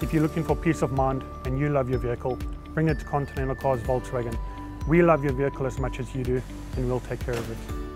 If you're looking for peace of mind and you love your vehicle, bring it to Continental Cars Volkswagen. We love your vehicle as much as you do and we'll take care of it.